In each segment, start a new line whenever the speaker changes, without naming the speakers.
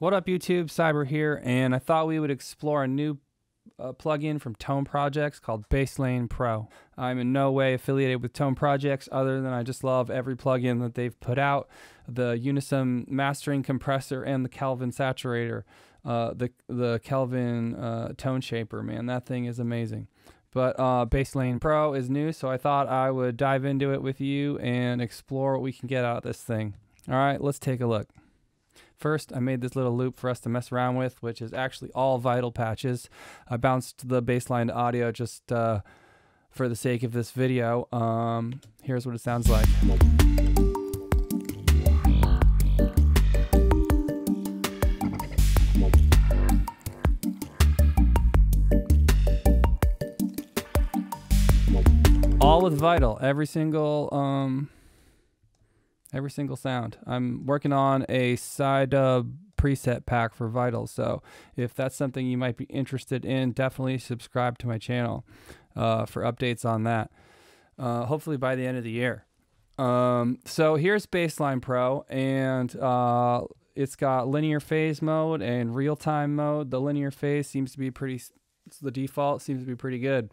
What up, YouTube? Psybur here, and I thought we would explore a new uh, plugin from Tone Projects called Basslane Pro. I'm in no way affiliated with Tone Projects other than I just love every plugin that they've put out the Unisum mastering compressor and the Kelvin saturator, uh, the, the Kelvin uh, tone shaper. Man, that thing is amazing. But uh, Basslane Pro is new, so I thought I would dive into it with you and explore what we can get out of this thing. All right, let's take a look. First, I made this little loop for us to mess around with, which is actually all vital patches. I bounced the bassline audio just uh, for the sake of this video. Um, here's what it sounds like. All with Vital, every single um, every single sound. I'm working on a psydub preset pack for Vital, so if that's something you might be interested in, definitely subscribe to my channel uh, for updates on that. Uh, hopefully by the end of the year. Um, so here's Basslane Pro, and uh, it's got linear phase mode and real time mode. The linear phase seems to be pretty. The default seems to be pretty good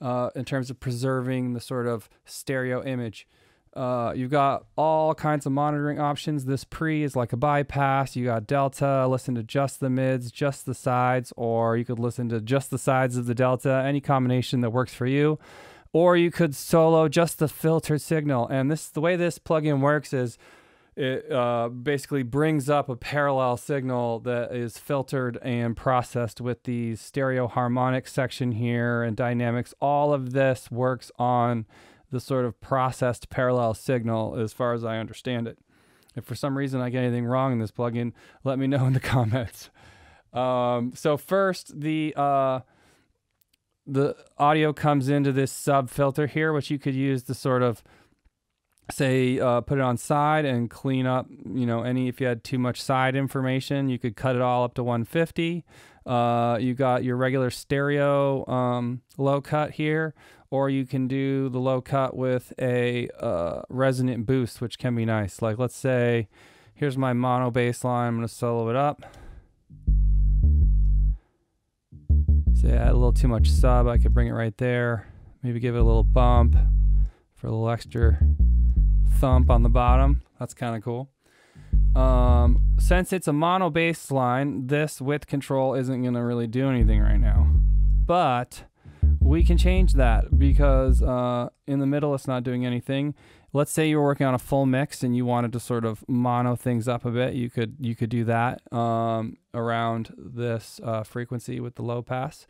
uh, in terms of preserving the sort of stereo image. Uh, you've got all kinds of monitoring options. This pre is like a bypass. You got delta, listen to just the mids, just the sides, or you could listen to just the sides of the delta, any combination that works for you. Or you could solo just the filtered signal. And this the way this plugin works is it uh, basically brings up a parallel signal that is filtered and processed with the stereo harmonic section here and dynamics. All of this works on the sort of processed parallel signal as far as I understand it. If for some reason I get anything wrong in this plugin, let me know in the comments. Um, so first, the uh, the audio comes into this sub filter here, which you could use to sort of say uh, put it on side and clean up you know any if you had too much side information you could cut it all up to 150 uh, you got your regular stereo um, low cut here or you can do the low cut with a uh, resonant boost, which can be nice. Like let's say, here's my mono bass line. I'm gonna solo it up. Say I had a little too much sub, I could bring it right there. Maybe give it a little bump for a little extra thump on the bottom. That's kind of cool. Um, since it's a mono bass line, this width control isn't gonna really do anything right now. But we can change that because uh, in the middle it's not doing anything. Let's say you're working on a full mix and you wanted to sort of mono things up a bit. You could you could do that um, around this uh, frequency with the low pass.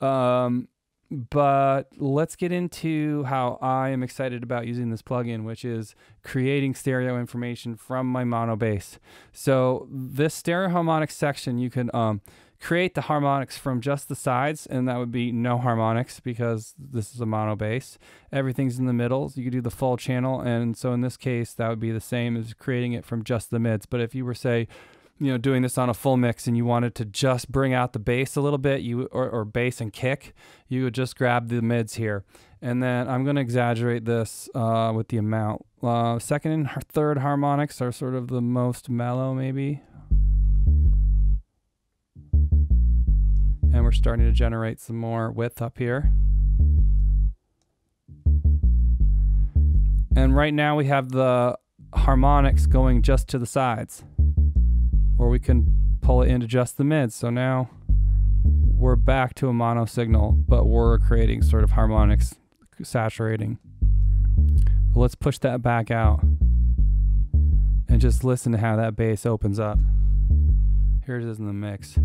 Um, but let's get into how I am excited about using this plugin, which is creating stereo information from my mono bass. So this stereo harmonic section, you can um, create the harmonics from just the sides, and that would be no harmonics because this is a mono bass. Everything's in the middle. So you could do the full channel, and so in this case, that would be the same as creating it from just the mids. But if you were, say, you know, doing this on a full mix and you wanted to just bring out the bass a little bit, you or, or bass and kick, you would just grab the mids here. And then I'm going to exaggerate this uh, with the amount. Uh, second and third harmonics are sort of the most mellow, maybe. And we're starting to generate some more width up here. And right now we have the harmonics going just to the sides, or we can pull it into just the mids. So now we're back to a mono signal, but we're creating sort of harmonics saturating. But let's push that back out and just listen to how that bass opens up. Here it is in the mix.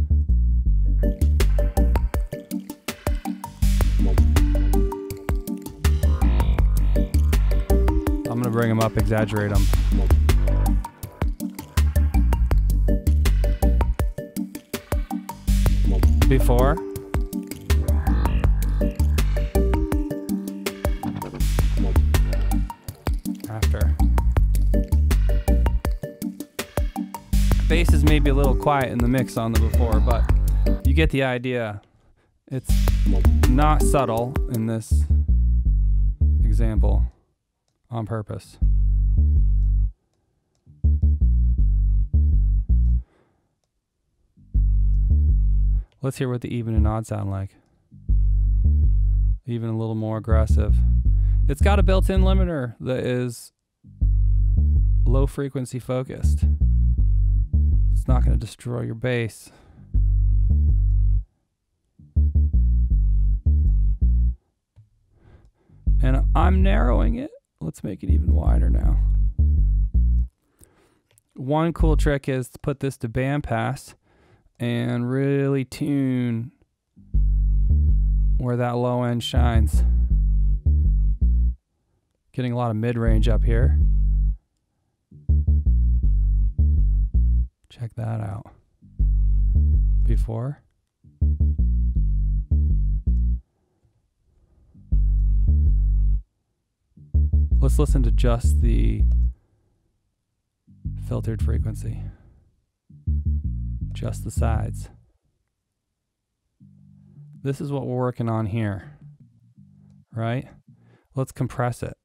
Gonna bring them up, exaggerate them. Before. After. Bass is maybe a little quiet in the mix on the before, but you get the idea. It's not subtle in this example on purpose. Let's hear what the even and odd sound like. Even a little more aggressive. It's got a built-in limiter that is low frequency focused. It's not going to destroy your bass. And I'm narrowing it. Let's make it even wider now. One cool trick is to put this to bandpass and really tune where that low end shines. Getting a lot of mid range up here. Check that out. Before. Let's listen to just the filtered frequency. Just the sides. This is what we're working on here, right? Let's compress it.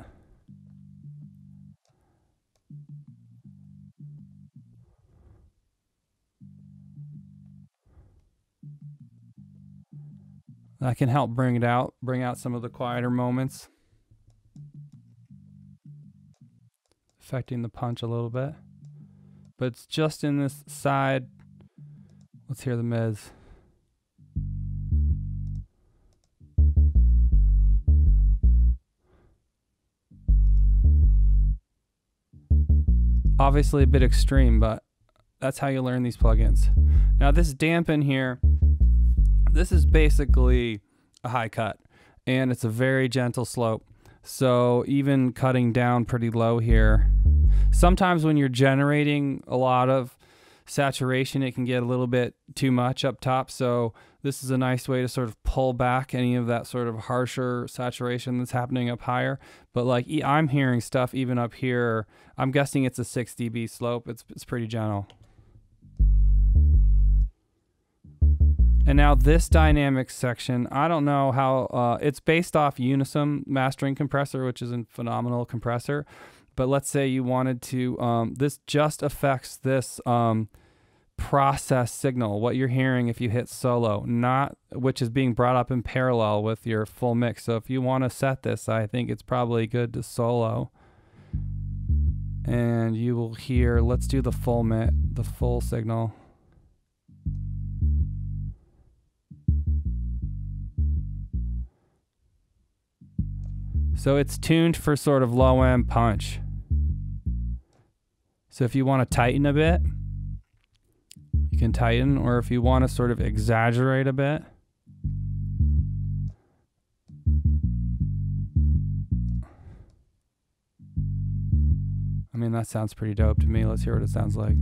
That can help bring it out, bring out some of the quieter moments. Affecting the punch a little bit. But it's just in this side. Let's hear the mids. Obviously a bit extreme, but that's how you learn these plugins. Now this dampen here this is basically a high cut and it's a very gentle slope. So even cutting down pretty low here, sometimes when you're generating a lot of saturation, it can get a little bit too much up top. So this is a nice way to sort of pull back any of that sort of harsher saturation that's happening up higher. But like I'm hearing stuff even up here. I'm guessing it's a 6 dB slope. It's, it's pretty gentle. And now this dynamics section, I don't know how uh, it's based off Unisum mastering compressor, which is a phenomenal compressor. But let's say you wanted to, um, this just affects this um, process signal, what you're hearing if you hit solo, not which is being brought up in parallel with your full mix. So if you want to set this, I think it's probably good to solo. And you will hear, let's do the full the full signal. So it's tuned for sort of low end punch. So if you want to tighten a bit, you can tighten, or if you want to sort of exaggerate a bit, I mean, that sounds pretty dope to me. Let's hear what it sounds like.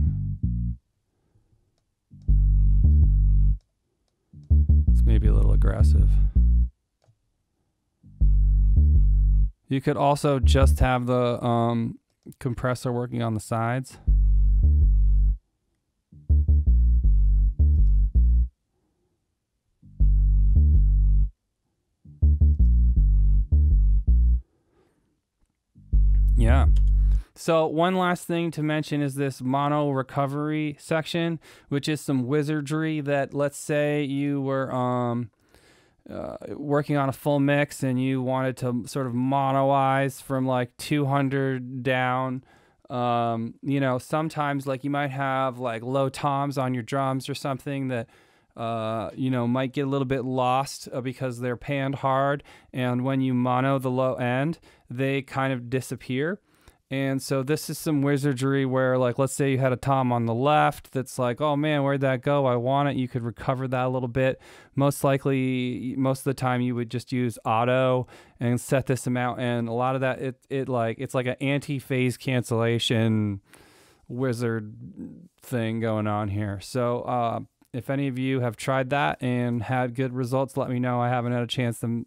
It's maybe a little aggressive. You could also just have the um, compressor working on the sides. Yeah. So one last thing to mention is this mono recovery section, which is some wizardry that let's say you were um uh, working on a full mix and you wanted to sort of monoize from like 200 down um, you know sometimes like you might have like low toms on your drums or something that uh, you know might get a little bit lost uh, because they're panned hard and when you mono the low end they kind of disappear and so this is some wizardry where, like, let's say you had a tom on the left that's like, oh man, where'd that go? I want it. You could recover that a little bit. Most likely, most of the time, you would just use auto and set this amount. And a lot of that, it, it like, it's like an anti phase cancellation wizard thing going on here. So, uh, if any of you have tried that and had good results, let me know. I haven't had a chance to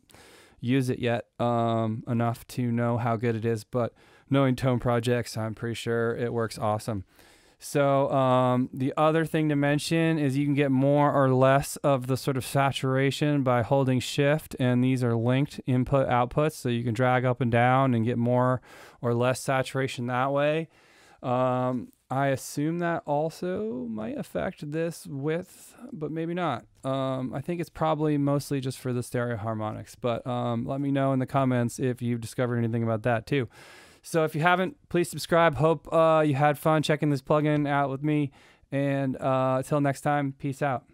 use it yet um, enough to know how good it is, but knowing tone projects, I'm pretty sure it works awesome. So um, the other thing to mention is you can get more or less of the sort of saturation by holding shift and these are linked input outputs so you can drag up and down and get more or less saturation that way. Um, I assume that also might affect this width, but maybe not. Um, I think it's probably mostly just for the stereo harmonics, but um, let me know in the comments if you've discovered anything about that too. So if you haven't, please subscribe. Hope uh, you had fun checking this plugin out with me. And uh, until next time, peace out.